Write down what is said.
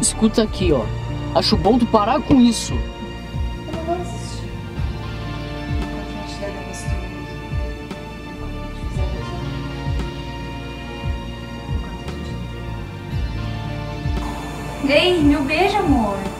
Escuta aqui, ó. Acho bom tu parar com isso. Ei, meu beijo, amor.